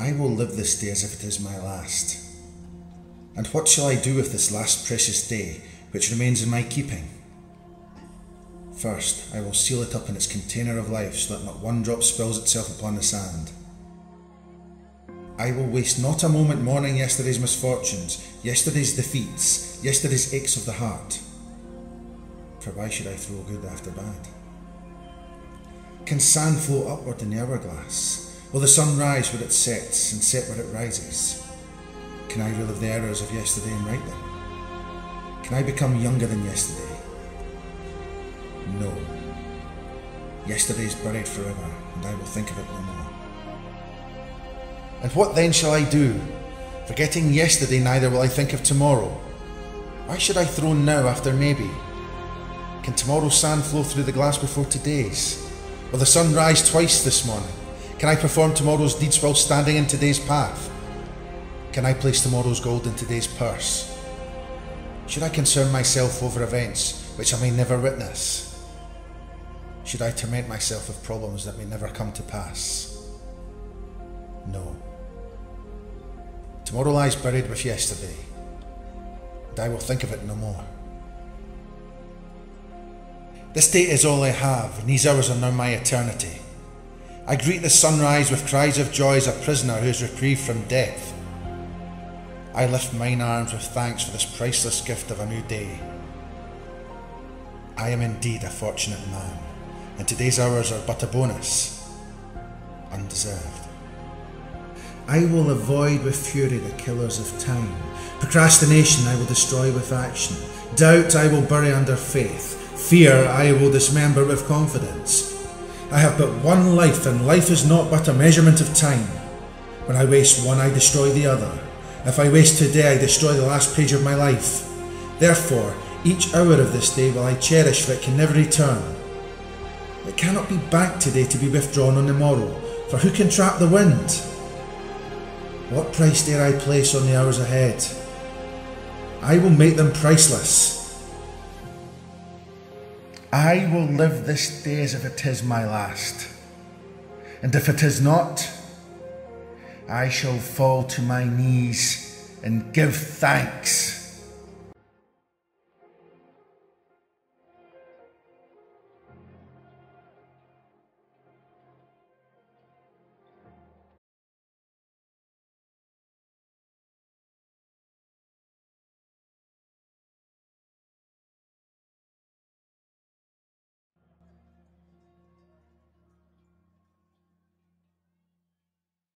I will live this day as if it is my last. And what shall I do with this last precious day which remains in my keeping? First, I will seal it up in its container of life so that not one drop spills itself upon the sand. I will waste not a moment mourning yesterday's misfortunes, yesterday's defeats, yesterday's aches of the heart. For why should I throw good after bad? Can sand flow upward in the hourglass? Will the sun rise where it sets and set where it rises? Can I relive the errors of yesterday and right them? Can I become younger than yesterday? No. Yesterday is buried forever, and I will think of it no more. And what then shall I do? Forgetting yesterday, neither will I think of tomorrow. Why should I throw now after maybe? Can tomorrow's sand flow through the glass before today's? Will the sun rise twice this morning? Can I perform tomorrow's deeds while standing in today's path? Can I place tomorrow's gold in today's purse? Should I concern myself over events which I may never witness? Should I torment myself with problems that may never come to pass? No. Tomorrow lies buried with yesterday, and I will think of it no more. This day is all I have, and these hours are now my eternity. I greet the sunrise with cries of joy as a prisoner who is reprieved from death. I lift mine arms with thanks for this priceless gift of a new day. I am indeed a fortunate man, and today's hours are but a bonus, undeserved. I will avoid with fury the killers of time. Procrastination I will destroy with action. Doubt I will bury under faith. Fear I will dismember with confidence. I have but one life, and life is not but a measurement of time. When I waste one, I destroy the other. If I waste today, I destroy the last page of my life. Therefore, each hour of this day will I cherish, for it can never return. It cannot be back today to be withdrawn on the morrow, for who can trap the wind? What price dare I place on the hours ahead? I will make them priceless. I will live this day as if it is my last. And if it is not, I shall fall to my knees and give thanks.